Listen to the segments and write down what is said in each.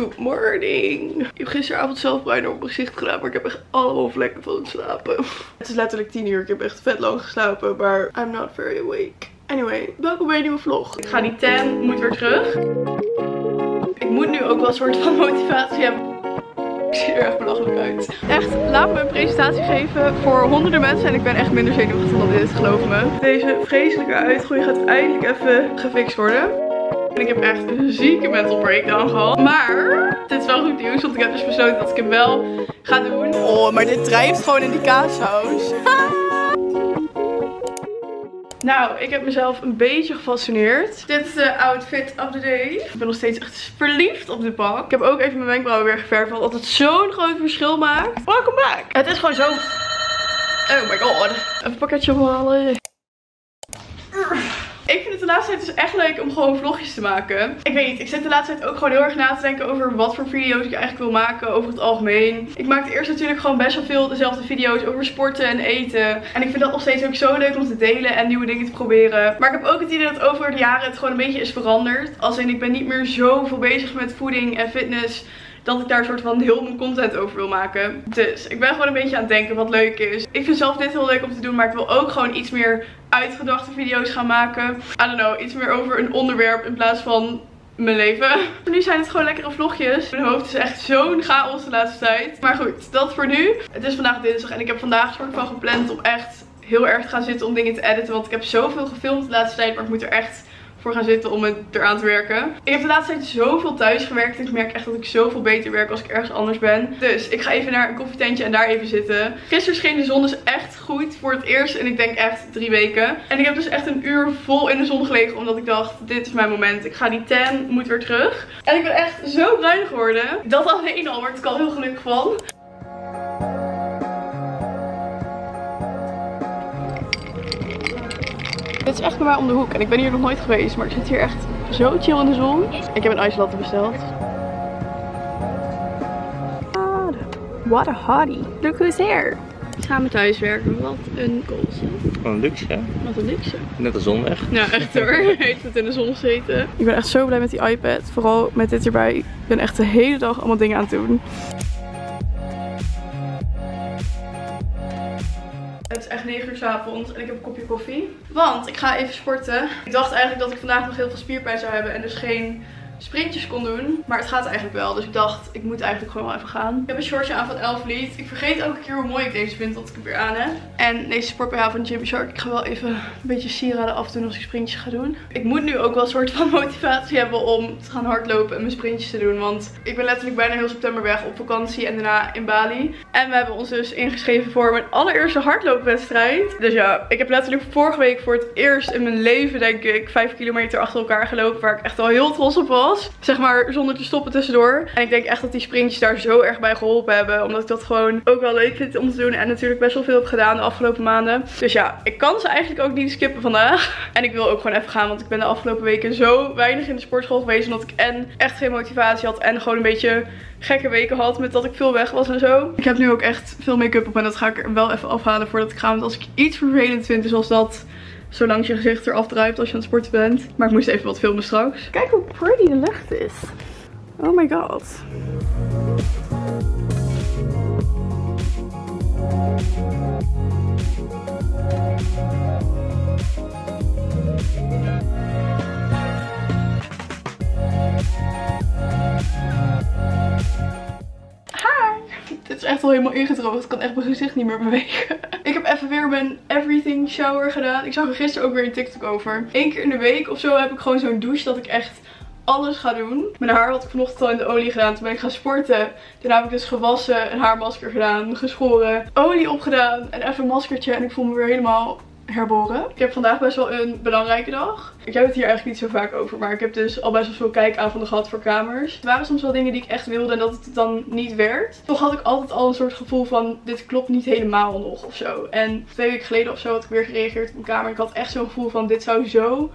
Good morning. Ik heb gisteravond zelf bruin op mijn gezicht gedaan, maar ik heb echt allemaal vlekken van het slapen. Het is letterlijk 10 uur, ik heb echt vet lang geslapen, maar I'm not very awake. Anyway, welkom bij een nieuwe vlog. Ik ga die tan, moet weer terug. Ik moet nu ook wel een soort van motivatie hebben. Ik zie er echt belachelijk uit. Echt, laat me een presentatie geven voor honderden mensen en ik ben echt minder zenuwachtig dan dit, geloof me. Deze vreselijke uitgroei gaat eindelijk even gefixt worden. En ik heb echt een zieke mental breakdown gehad. Maar dit is wel goed nieuws, want ik heb dus besloten dat ik hem wel ga doen. Oh, maar dit drijft gewoon in die kaassaus. Nou, ik heb mezelf een beetje gefascineerd. Dit is de outfit of the day. Ik ben nog steeds echt verliefd op dit pak. Ik heb ook even mijn wenkbrauwen weer geverfd, wat altijd zo'n groot verschil maakt. Welkom back. Het is gewoon zo... Oh my god. Even een pakketje ophalen. Ik vind het de laatste tijd dus echt leuk om gewoon vlogjes te maken. Ik weet niet, ik zit de laatste tijd ook gewoon heel erg na te denken over wat voor video's ik eigenlijk wil maken over het algemeen. Ik maakte eerst natuurlijk gewoon best wel veel dezelfde video's over sporten en eten. En ik vind dat nog steeds ook zo leuk om te delen en nieuwe dingen te proberen. Maar ik heb ook het idee dat over de jaren het gewoon een beetje is veranderd. Als in ik ben niet meer zoveel bezig met voeding en fitness dat ik daar een soort van heel mijn content over wil maken. Dus ik ben gewoon een beetje aan het denken wat leuk is. Ik vind zelf dit heel leuk om te doen, maar ik wil ook gewoon iets meer uitgedachte video's gaan maken. I don't know, iets meer over een onderwerp in plaats van mijn leven. Nu zijn het gewoon lekkere vlogjes. Mijn hoofd is echt zo'n chaos de laatste tijd. Maar goed, dat voor nu. Het is vandaag dinsdag en ik heb vandaag soort van gepland om echt heel erg te gaan zitten om dingen te editen. Want ik heb zoveel gefilmd de laatste tijd, maar ik moet er echt voor gaan zitten om het eraan te werken. Ik heb de laatste tijd zoveel thuis gewerkt. Ik merk echt dat ik zoveel beter werk als ik ergens anders ben. Dus ik ga even naar een koffietentje en daar even zitten. Gisteren scheen de zon dus echt goed voor het eerst. En ik denk echt drie weken. En ik heb dus echt een uur vol in de zon gelegen. Omdat ik dacht, dit is mijn moment. Ik ga die tan, moet weer terug. En ik ben echt zo bruin geworden. Dat alleen al word ik al heel gelukkig van. Dit is echt bij mij om de hoek en ik ben hier nog nooit geweest, maar ik zit hier echt zo chill in de zon. Ik heb een ijslatte besteld. What a hottie. Look who's here. Samen thuiswerken, wat een koolse. Wat een luxe, hè? Wat een luxe. Net de zon weg. Ja, echt hoor. Heet het in de zon gezeten. Ik ben echt zo blij met die iPad. Vooral met dit erbij. Ik ben echt de hele dag allemaal dingen aan het doen. Echt 9 uur s avonds en ik heb een kopje koffie. Want ik ga even sporten. Ik dacht eigenlijk dat ik vandaag nog heel veel spierpijn zou hebben en dus geen sprintjes kon doen. Maar het gaat eigenlijk wel. Dus ik dacht, ik moet eigenlijk gewoon wel even gaan. Ik heb een shortje aan van Elfleet. Ik vergeet elke keer hoe mooi ik deze vind dat ik hem weer aan heb. En deze sport van Jimmy Shark. Ik ga wel even een beetje sieraden afdoen als ik sprintjes ga doen. Ik moet nu ook wel een soort van motivatie hebben om te gaan hardlopen en mijn sprintjes te doen. Want ik ben letterlijk bijna heel september weg op vakantie en daarna in Bali. En we hebben ons dus ingeschreven voor mijn allereerste hardloopwedstrijd. Dus ja, ik heb letterlijk vorige week voor het eerst in mijn leven denk ik 5 kilometer achter elkaar gelopen. Waar ik echt al heel trots op was. Zeg maar zonder te stoppen tussendoor. En ik denk echt dat die sprintjes daar zo erg bij geholpen hebben. Omdat ik dat gewoon ook wel leuk vind om te doen. En natuurlijk best wel veel heb gedaan de afgelopen maanden. Dus ja, ik kan ze eigenlijk ook niet skippen vandaag. En ik wil ook gewoon even gaan. Want ik ben de afgelopen weken zo weinig in de sportschool geweest. Omdat ik en echt geen motivatie had. En gewoon een beetje gekke weken had met dat ik veel weg was en zo. Ik heb nu ook echt veel make-up op. En dat ga ik wel even afhalen voordat ik ga. Want als ik iets vervelend vind, zoals dat Zolang je gezicht eraf druipt als je aan het sporten bent. Maar ik moest even wat filmen straks. Kijk hoe pretty de lucht is. Oh my god. Dit is echt al helemaal ingedroogd. Ik kan echt mijn gezicht niet meer bewegen. Ik heb even weer mijn everything shower gedaan. Ik zag er gisteren ook weer een TikTok over. Eén keer in de week of zo heb ik gewoon zo'n douche dat ik echt alles ga doen. Mijn haar had ik vanochtend al in de olie gedaan. Toen ben ik gaan sporten. Daarna heb ik dus gewassen, een haarmasker gedaan, geschoren, olie opgedaan en even een maskertje. En ik voel me weer helemaal Ik heb vandaag best wel een belangrijke dag. Ik heb het hier eigenlijk niet zo vaak over, maar ik heb dus al best wel veel kijkavonden gehad voor kamers. Het waren soms wel dingen die ik echt wilde en dat het dan niet werd. Toch had ik altijd al een soort gevoel van dit klopt niet helemaal nog of zo. En twee weken geleden of zo had ik weer gereageerd op mijn kamer. Ik had echt zo'n gevoel van dit zou zo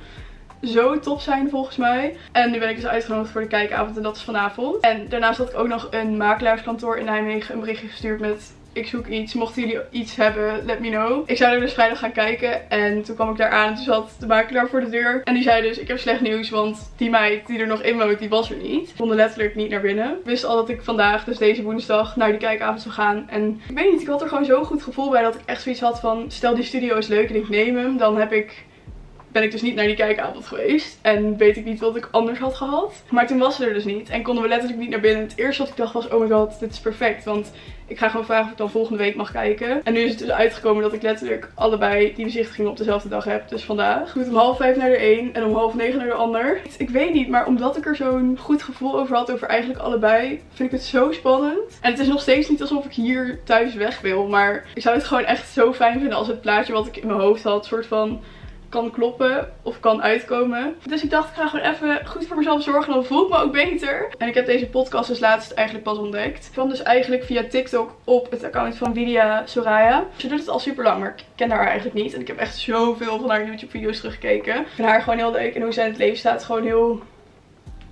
zo top zijn volgens mij. En nu ben ik dus uitgenodigd voor de kijkavond en dat is vanavond. En daarnaast had ik ook nog een makelaarskantoor in Nijmegen een berichtje gestuurd met ik zoek iets. Mochten jullie iets hebben, let me know. Ik zou er dus vrijdag gaan kijken. En toen kwam ik daar aan en toen zat de makelaar voor de deur. En die zei dus, ik heb slecht nieuws, want die meid die er nog in woont, die was er niet. Ik kon letterlijk niet naar binnen. Wist al dat ik vandaag, dus deze woensdag, naar die kijkavond zou gaan. En ik weet niet, ik had er gewoon zo'n goed gevoel bij dat ik echt zoiets had van, stel die studio is leuk en ik neem hem, dan heb ik ben ik dus niet naar die kijkavond geweest. En weet ik niet wat ik anders had gehad. Maar toen was ze er dus niet. En konden we letterlijk niet naar binnen. Het eerste wat ik dacht was, oh my god, dit is perfect. Want ik ga gewoon vragen of ik dan volgende week mag kijken. En nu is het dus uitgekomen dat ik letterlijk allebei die bezichtigingen op dezelfde dag heb. Dus vandaag. Moet om half vijf naar de een en om half negen naar de ander. Ik weet niet, maar omdat ik er zo'n goed gevoel over had over eigenlijk allebei, vind ik het zo spannend. En het is nog steeds niet alsof ik hier thuis weg wil. Maar ik zou het gewoon echt zo fijn vinden als het plaatje wat ik in mijn hoofd had, soort van kan kloppen of kan uitkomen. Dus ik dacht, ik ga gewoon even goed voor mezelf zorgen. Dan voel ik me ook beter. En ik heb deze podcast dus laatst eigenlijk pas ontdekt. Ik kwam dus eigenlijk via TikTok op het account van Vidia Soraya. Ze doet het al super lang, maar ik ken haar eigenlijk niet. En ik heb echt zoveel van haar YouTube video's teruggekeken. Ik vind haar gewoon heel leuk. En hoe zij in het leven staat, gewoon heel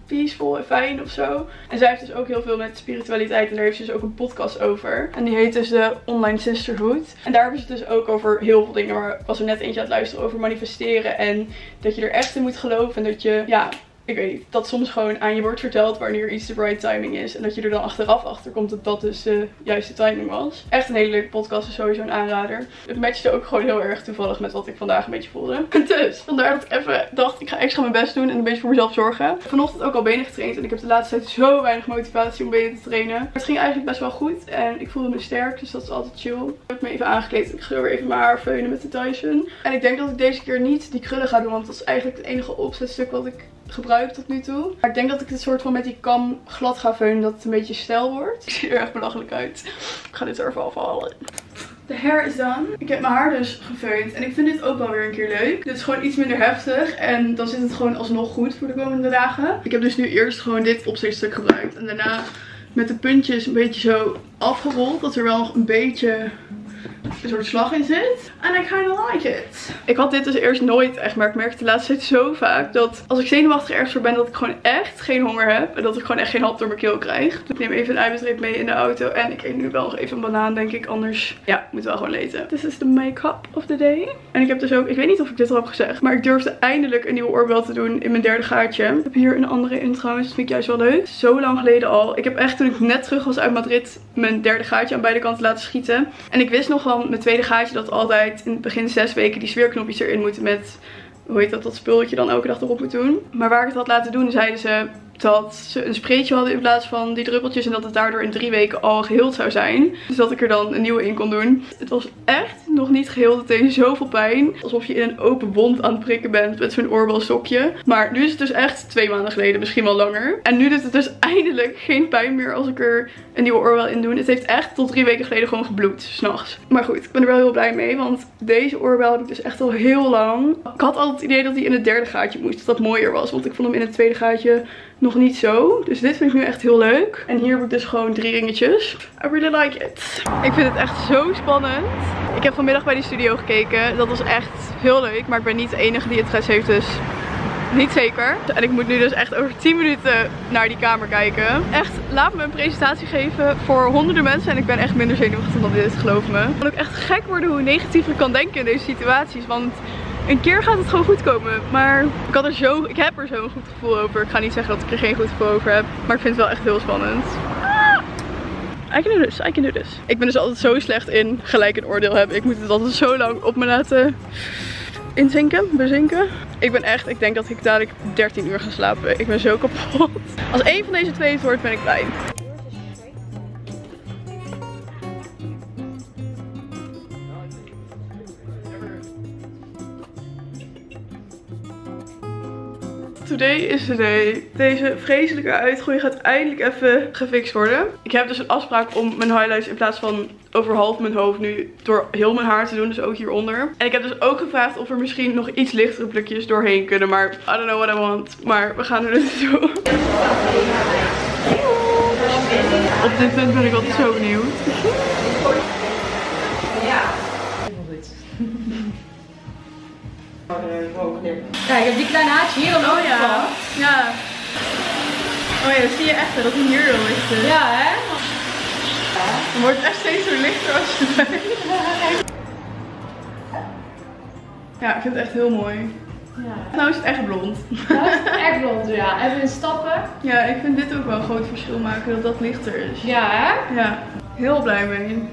peaceful en fijn of zo. En zij heeft dus ook heel veel met spiritualiteit. En daar heeft ze dus ook een podcast over. En die heet dus de Online Sisterhood. En daar hebben ze het dus ook over heel veel dingen. Maar ik was er net eentje aan het luisteren over manifesteren. En dat je er echt in moet geloven. En dat je, ja, ik weet niet, dat soms gewoon aan je wordt verteld wanneer iets de right timing is. En dat je er dan achteraf achter komt dat dat dus de juiste timing was. Echt een hele leuke podcast, is sowieso een aanrader. Het matchte ook gewoon heel erg toevallig met wat ik vandaag een beetje voelde. Dus, vandaar dat ik even dacht, ik ga extra mijn best doen en een beetje voor mezelf zorgen. Vanochtend ook al benen getraind en ik heb de laatste tijd zo weinig motivatie om benen te trainen. het ging eigenlijk best wel goed en ik voelde me sterk, dus dat is altijd chill. Ik heb me even aangekleed en ik ga weer even mijn haar veunen met de Dyson. En ik denk dat ik deze keer niet die krullen ga doen, want dat is eigenlijk het enige opzetstuk wat ik gebruikt tot nu toe. Maar ik denk dat ik het soort van met die kam glad ga veunen dat het een beetje stijl wordt. Ik zie er echt belachelijk uit. Ik ga dit er even afhalen. De hair is done. Ik heb mijn haar dus gefeund. En ik vind dit ook wel weer een keer leuk. Dit is gewoon iets minder heftig. En dan zit het gewoon alsnog goed voor de komende dagen. Ik heb dus nu eerst gewoon dit opzetstuk gebruikt. En daarna met de puntjes een beetje zo afgerold. Dat er wel nog een beetje een soort slag in zit. En I kinda like it. Ik had dit dus eerst nooit echt, maar ik merkte de laatste tijd zo vaak dat als ik zenuwachtig ergens voor ben, dat ik gewoon echt geen honger heb. En dat ik gewoon echt geen hap door mijn keel krijg. Ik neem even een eiwitreep mee in de auto. En ik eet nu wel nog even een banaan, denk ik. Anders, ja, ik moet wel gewoon eten. This is the make-up of the day. En ik heb dus ook, ik weet niet of ik dit al heb gezegd, maar ik durfde eindelijk een nieuwe oorbel te doen in mijn derde gaatje. Ik heb hier een andere in trouwens, dat vind ik juist wel leuk. Zo lang geleden al. Ik heb echt toen ik net terug was uit Madrid mijn derde gaatje aan beide kanten laten schieten. En ik wist nog wel mijn tweede gaatje dat altijd in het begin zes weken die sfeerknopjes erin moeten met, hoe heet dat, dat spulletje dan elke dag erop moet doen. Maar waar ik het had laten doen, zeiden ze dat ze een spreetje hadden in plaats van die druppeltjes. En dat het daardoor in drie weken al geheeld zou zijn. Dus dat ik er dan een nieuwe in kon doen. Het was echt nog niet geheeld. Het deed zoveel pijn. Alsof je in een open wond aan het prikken bent met zo'n oorbelstokje. Maar nu is het dus echt twee maanden geleden. Misschien wel langer. En nu doet het dus eindelijk geen pijn meer als ik er een nieuwe oorbel in doe. Het heeft echt tot drie weken geleden gewoon gebloed. S'nachts. Maar goed, ik ben er wel heel blij mee. Want deze oorbel heb ik dus echt al heel lang. Ik had altijd het idee dat hij in het derde gaatje moest. Dat dat mooier was. Want ik vond hem in het tweede gaatje nog niet zo. Dus dit vind ik nu echt heel leuk. En hier heb ik dus gewoon drie ringetjes. I really like it. Ik vind het echt zo spannend. Ik heb vanmiddag bij die studio gekeken. Dat was echt heel leuk. Maar ik ben niet de enige die interesse heeft. Dus niet zeker. En ik moet nu dus echt over 10 minuten naar die kamer kijken. Echt, laat me een presentatie geven voor honderden mensen. En ik ben echt minder zenuwachtig dan dit, geloof me. Ik kan ook echt gek worden hoe negatief ik kan denken in deze situaties. Want een keer gaat het gewoon goed komen. Maar ik, had er zo, ik heb er zo'n goed gevoel over. Ik ga niet zeggen dat ik er geen goed gevoel over heb. Maar ik vind het wel echt heel spannend. Ah! I can do this, I can do this. Ik ben dus altijd zo slecht in gelijk een oordeel hebben. Ik moet het altijd zo lang op me laten inzinken, bezinken. Ik ben echt, ik denk dat ik dadelijk 13 uur ga slapen. Ik ben zo kapot. Als één van deze twee het wordt, ben ik blij. Today is the day. Deze vreselijke uitgroei gaat eindelijk even gefixt worden. Ik heb dus een afspraak om mijn highlights in plaats van over half mijn hoofd nu door heel mijn haar te doen. Dus ook hieronder. En ik heb dus ook gevraagd of er misschien nog iets lichtere plukjes doorheen kunnen. Maar I don't know what I want. Maar we gaan er dus toe. Op dit punt ben ik altijd zo benieuwd. Ja, ik heb die kleine haartje hier ook Oh ja. Ja. Oh ja, dat zie je echt dat hij hier heel licht is. Ja, hè? Dan wordt het echt steeds zo lichter als je. Ja, ik vind het echt heel mooi. Ja. Nou is het echt blond. Dat is echt blond, ja. Even in stappen. Ja, ik vind dit ook wel een groot verschil maken dat dat lichter is. Ja, hè? Ja, heel blij mee.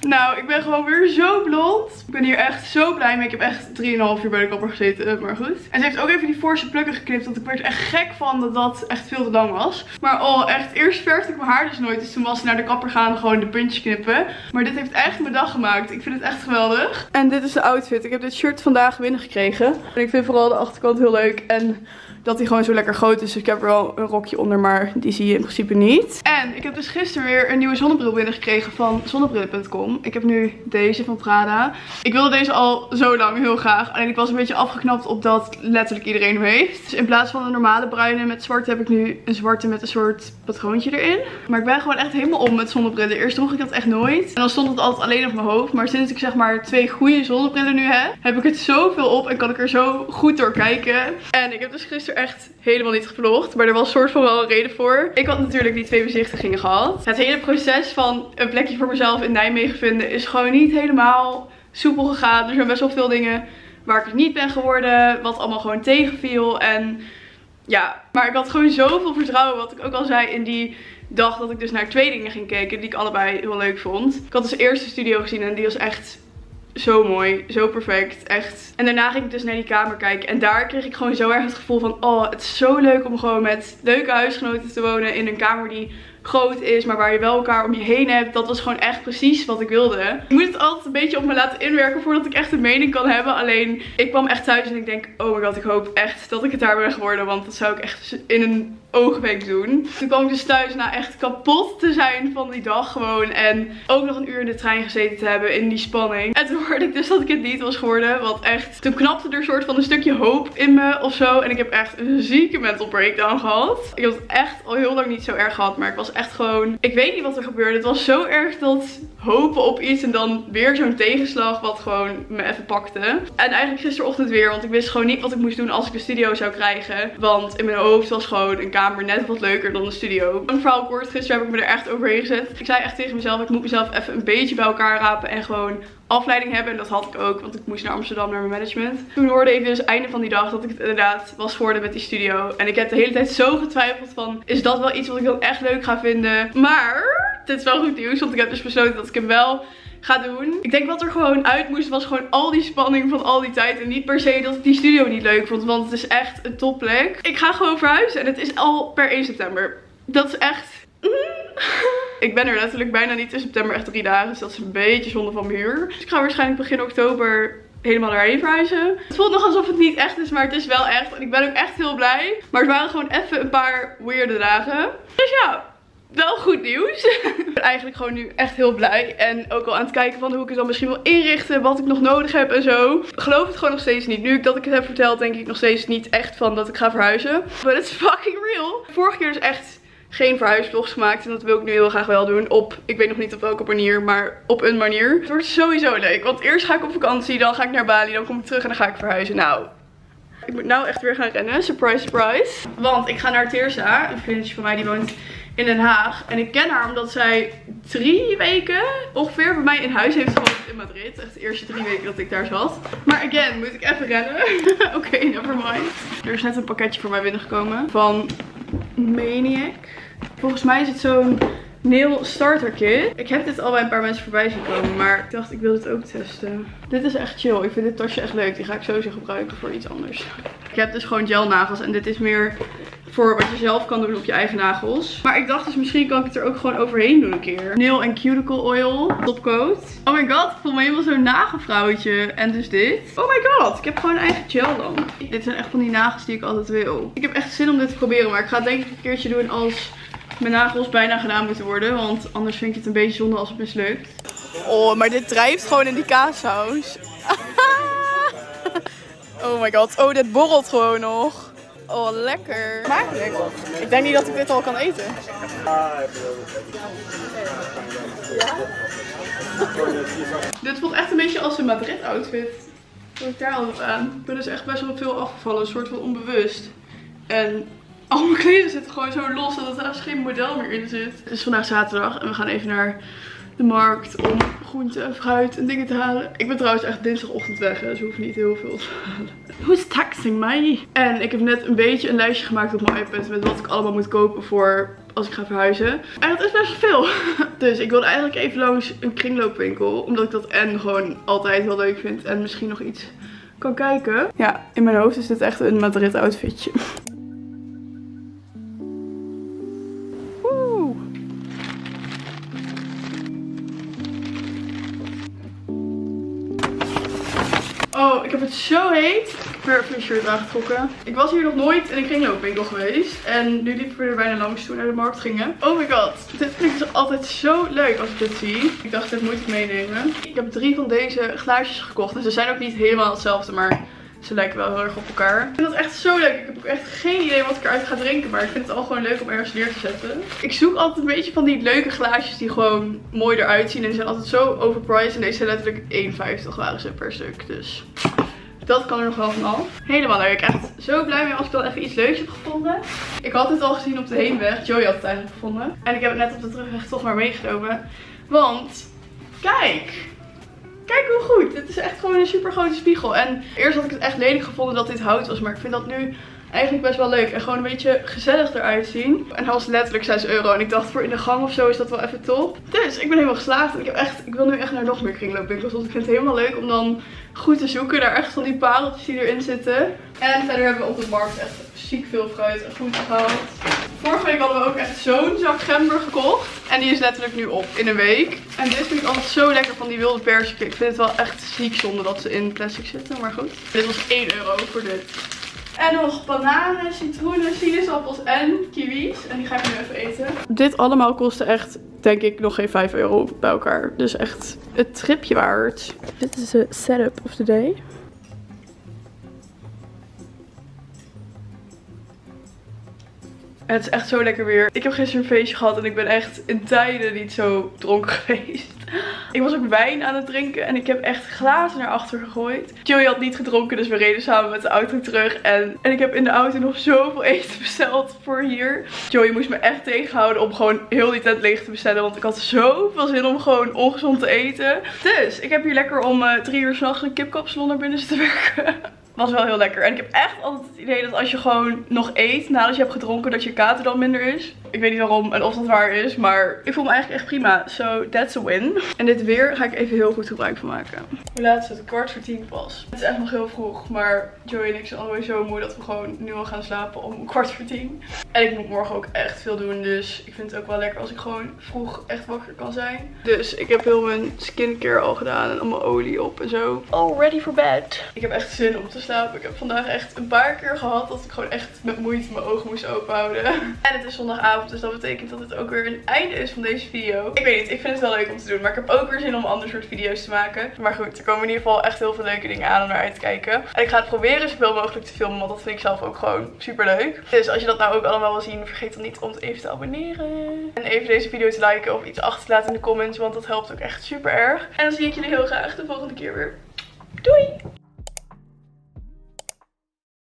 Nou, ik ben gewoon weer zo blond. Ik ben hier echt zo blij mee. Ik heb echt 3,5 uur bij de kapper gezeten, maar goed. En ze heeft ook even die voorste plukken geknipt, want ik werd echt gek van dat dat echt veel te lang was. Maar oh, echt, eerst verfde ik mijn haar dus nooit. Dus toen was ze naar de kapper gaan gewoon de puntjes knippen. Maar dit heeft echt mijn dag gemaakt. Ik vind het echt geweldig. En dit is de outfit. Ik heb dit shirt vandaag binnengekregen. En ik vind vooral de achterkant heel leuk. En dat hij gewoon zo lekker groot is. Dus ik heb er wel een rokje onder, maar die zie je in principe niet. En ik heb dus gisteren weer een nieuwe zonnebril binnengekregen van Ik heb nu deze van Prada. Ik wilde deze al zo lang heel graag. Alleen ik was een beetje afgeknapt op dat letterlijk iedereen hem heeft. Dus in plaats van een normale bruine met zwart heb ik nu een zwarte met een soort patroontje erin. Maar ik ben gewoon echt helemaal om met zonnebrillen. Eerst droeg ik dat echt nooit. En dan stond het altijd alleen op mijn hoofd. Maar sinds ik zeg maar twee goede zonnebrillen nu heb, heb ik het zoveel op en kan ik er zo goed door kijken. En ik heb dus gisteren echt helemaal niet gevlogd. Maar er was soort van wel een reden voor. Ik had natuurlijk die twee bezichtigingen gehad. Het hele proces van een plekje voor mezelf in Nijmegen vinden is gewoon niet helemaal soepel gegaan. Er zijn best wel veel dingen waar ik niet ben geworden. Wat allemaal gewoon tegenviel. En ja, maar ik had gewoon zoveel vertrouwen. Wat ik ook al zei in die dag dat ik dus naar twee dingen ging kijken. Die ik allebei heel leuk vond. Ik had dus eerst de studio gezien en die was echt zo mooi, zo perfect, echt. En daarna ging ik dus naar die kamer kijken en daar kreeg ik gewoon zo erg het gevoel van, oh, het is zo leuk om gewoon met leuke huisgenoten te wonen in een kamer die groot is, maar waar je wel elkaar om je heen hebt. Dat was gewoon echt precies wat ik wilde. Ik moet het altijd een beetje op me laten inwerken voordat ik echt een mening kan hebben. Alleen, ik kwam echt thuis en ik denk, oh my god, ik hoop echt dat ik het daar ben geworden. Want dat zou ik echt in een oogwenk doen. Toen kwam ik dus thuis na echt kapot te zijn van die dag gewoon. En ook nog een uur in de trein gezeten te hebben in die spanning. En toen hoorde ik dus dat ik het niet was geworden. Want echt, toen knapte er soort van een stukje hoop in me of zo. En ik heb echt een zieke mental breakdown gehad. Ik heb het echt al heel lang niet zo erg gehad. Maar ik was echt gewoon, ik weet niet wat er gebeurde. Het was zo erg dat hopen op iets en dan weer zo'n tegenslag wat gewoon me even pakte. En eigenlijk gisterochtend weer, want ik wist gewoon niet wat ik moest doen als ik de studio zou krijgen. Want in mijn hoofd was gewoon een kamer net wat leuker dan de studio. Een verhaal kort, gisteren heb ik me er echt overheen gezet. Ik zei echt tegen mezelf, ik moet mezelf even een beetje bij elkaar rapen en gewoon afleiding hebben. En dat had ik ook, want ik moest naar Amsterdam naar mijn management. Toen hoorde ik dus einde van die dag dat ik het inderdaad was geworden met die studio. En ik heb de hele tijd zo getwijfeld van, is dat wel iets wat ik dan echt leuk ga vinden? Maar, dit is wel goed nieuws, want ik heb dus besloten dat ik hem wel ga doen. Ik denk wat er gewoon uit moest was gewoon al die spanning van al die tijd. En niet per se dat ik die studio niet leuk vond, want het is echt een topplek. Ik ga gewoon verhuizen en het is al per 1 september. Dat is echt... Ik ben er letterlijk bijna niet in september, echt drie dagen. Dus dat is een beetje zonde van mijn huur. Dus ik ga waarschijnlijk begin oktober helemaal daarheen verhuizen. Het voelt nog alsof het niet echt is, maar het is wel echt. En ik ben ook echt heel blij. Maar het waren gewoon even een paar weirde dagen. Dus ja, wel goed nieuws. ik ben eigenlijk gewoon nu echt heel blij. En ook al aan het kijken van hoe ik het dan misschien wil inrichten. Wat ik nog nodig heb en zo. Geloof het gewoon nog steeds niet. Nu ik dat ik het heb verteld, denk ik nog steeds niet echt van dat ik ga verhuizen. But it's fucking real. Vorige keer is echt geen verhuisvlogs gemaakt. En dat wil ik nu heel graag wel doen. Op, ik weet nog niet op welke manier, maar op een manier. Het wordt sowieso leuk. Want eerst ga ik op vakantie, dan ga ik naar Bali, dan kom ik terug en dan ga ik verhuizen. Nou, ik moet nou echt weer gaan rennen. Surprise, surprise. Want ik ga naar Teersa. Een vriendje van mij die woont in Den Haag. En ik ken haar omdat zij drie weken ongeveer bij mij in huis heeft gewoond in Madrid. Echt de eerste drie weken dat ik daar zat. Maar again, moet ik even rennen. Oké, okay, never mind. Er is net een pakketje voor mij binnengekomen van Maniac. Volgens mij is het zo'n nail starter kit. Ik heb dit al bij een paar mensen voorbij zien komen, maar ik dacht ik wil het ook testen. Dit is echt chill. Ik vind dit tasje echt leuk. Die ga ik sowieso gebruiken voor iets anders. Ik heb dus gewoon gel nagels en dit is meer voor wat je zelf kan doen op je eigen nagels. Maar ik dacht dus misschien kan ik het er ook gewoon overheen doen een keer. Nail en cuticle oil topcoat. Oh my god, ik voel me helemaal zo'n nagelvrouwtje. En dus dit. Oh my god, ik heb gewoon een eigen gel dan. Dit zijn echt van die nagels die ik altijd wil. Ik heb echt zin om dit te proberen, maar ik ga het denk ik een keertje doen als mijn nagels bijna gedaan moeten worden. Want anders vind ik het een beetje zonde als het mislukt. Oh, maar dit drijft gewoon in die kaassaus. oh my god. Oh, dit borrelt gewoon nog. Oh, lekker. Ik denk niet dat ik dit al kan eten. dit voelt echt een beetje als een Madrid outfit. Wat ik daar al aan. Ik ben dus echt best wel veel afgevallen. Een soort van onbewust. En al mijn kleren zitten gewoon zo los dat er zelfs geen model meer in zit. Het is vandaag zaterdag en we gaan even naar de markt om groente en fruit en dingen te halen. Ik ben trouwens echt dinsdagochtend weg, hè, dus hoef niet heel veel te halen. Who's taxing mij? En ik heb net een beetje een lijstje gemaakt op mijn iPad met wat ik allemaal moet kopen voor als ik ga verhuizen. En dat is best veel. Dus ik wilde eigenlijk even langs een kringloopwinkel. Omdat ik dat en gewoon altijd wel leuk vind. En misschien nog iets kan kijken. Ja, in mijn hoofd is dit echt een Madrid outfitje. Zo heet. Ik heb even een shirt aangetrokken. Ik was hier nog nooit in een kringloopwinkel geweest. En nu liepen we er bijna langs toen naar de markt gingen. Oh my god. Dit vind ik dus altijd zo leuk als ik dit zie. Ik dacht, dit moet ik meenemen. Ik heb drie van deze glaasjes gekocht. En ze zijn ook niet helemaal hetzelfde, maar... Ze lijken wel heel erg op elkaar. Ik vind dat echt zo leuk. Ik heb ook echt geen idee wat ik eruit ga drinken. Maar ik vind het al gewoon leuk om ergens neer te zetten. Ik zoek altijd een beetje van die leuke glaasjes die gewoon mooi eruit zien. En die zijn altijd zo overpriced. En deze zijn letterlijk 1,50 waren ze per stuk. Dus dat kan er nog wel van af. Helemaal leuk. Echt zo blij mee als ik dan even iets leuks heb gevonden. Ik had het al gezien op de heenweg. Joey had het eigenlijk gevonden. En ik heb het net op de terugweg toch maar meegenomen. Want, kijk. Kijk hoe goed. Dit is echt gewoon een super grote spiegel. En eerst had ik het echt lelijk gevonden dat dit hout was. Maar ik vind dat nu eigenlijk best wel leuk. En gewoon een beetje gezellig eruit zien. En hij was letterlijk 6 euro. En ik dacht voor in de gang of zo is dat wel even top. Dus ik ben helemaal geslaagd. Ik, heb echt, ik wil nu echt naar nog meer kringloopwinkels. Want ik vind het helemaal leuk om dan goed te zoeken naar echt van die pareltjes die erin zitten. En verder hebben we op de markt echt ziek veel fruit en groente gehaald. Vorige week hadden we ook echt zo'n zak gember gekocht. En die is letterlijk nu op in een week. En dit vind ik altijd zo lekker van die wilde perziken. Ik vind het wel echt ziek zonde dat ze in plastic zitten. Maar goed. Dit was 1 euro voor dit. En nog bananen, citroenen, sinaasappels en kiwis. En die ga ik nu even eten. Dit allemaal kostte echt, denk ik, nog geen 5 euro bij elkaar. Dus echt het tripje waard. Dit is de setup of the day. Het is echt zo lekker weer. Ik heb gisteren een feestje gehad en ik ben echt in tijden niet zo dronken geweest. Ik was ook wijn aan het drinken en ik heb echt glazen naar achter gegooid. Joey had niet gedronken, dus we reden samen met de auto terug. En, en ik heb in de auto nog zoveel eten besteld voor hier. Joey moest me echt tegenhouden om gewoon heel die tent leeg te bestellen. Want ik had zoveel zin om gewoon ongezond te eten. Dus ik heb hier lekker om uh, drie uur s'nachts een kipkapsalon naar binnen zitten werken. Was wel heel lekker. En ik heb echt altijd het idee dat als je gewoon nog eet nadat je hebt gedronken, dat je kater dan minder is. Ik weet niet waarom en of dat waar is, maar ik voel me eigenlijk echt prima. So that's a win. En dit weer ga ik even heel goed gebruik van maken. Hoe laat is het? Kwart voor tien pas. Het is echt nog heel vroeg, maar Joey en ik zijn allebei zo moe dat we gewoon nu al gaan slapen om kwart voor tien. En ik moet morgen ook echt veel doen, dus ik vind het ook wel lekker als ik gewoon vroeg echt wakker kan zijn. Dus ik heb heel mijn skincare al gedaan en allemaal olie op en zo. All ready for bed. Ik heb echt zin om te slapen. Ik heb vandaag echt een paar keer gehad dat ik gewoon echt met moeite mijn ogen moest openhouden. En het is zondagavond, dus dat betekent dat het ook weer een einde is van deze video. Ik weet niet, ik vind het wel leuk om te doen, maar ik heb ook weer zin om ander soort video's te maken. Maar goed, er komen in ieder geval echt heel veel leuke dingen aan om naar uit te kijken. En ik ga het proberen zoveel mogelijk te filmen, want dat vind ik zelf ook gewoon super leuk. Dus als je dat nou ook allemaal wil zien, vergeet dan niet om het even te abonneren. En even deze video te liken of iets achter te laten in de comments, want dat helpt ook echt super erg. En dan zie ik jullie heel graag de volgende keer weer. Doei!